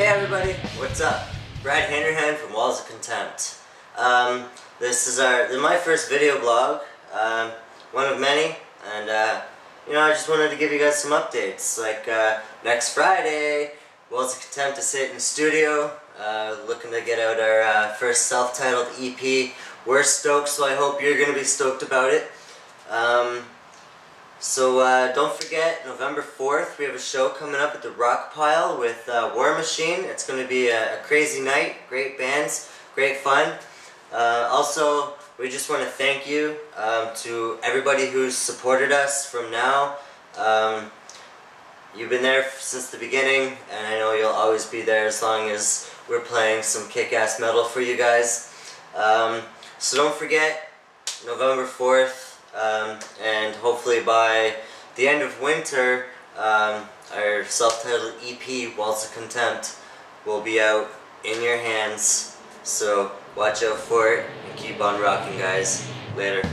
Hey everybody, what's up? Brad Handerhan from Walls of Contempt. Um, this is our this is my first video blog, um, one of many, and uh, you know I just wanted to give you guys some updates. Like uh, next Friday, Walls of Contempt is sitting in studio, uh, looking to get out our uh, first self-titled EP. We're stoked, so I hope you're gonna be stoked about it. Um, so uh, don't forget, November 4th, we have a show coming up at the Rock Pile with uh, War Machine. It's going to be a, a, crazy night, great bands, great fun. Uh, also, we just want to thank you um, to everybody who's supported us from now. Um, you've been there since the beginning, and I know you'll always be there as long as we're playing some kick-ass metal for you guys. Um, so don't forget, November 4th, um, and hopefully by the end of winter um, our self-titled EP Walls of Contempt will be out in your hands. So watch out for it and keep on rocking guys. Later.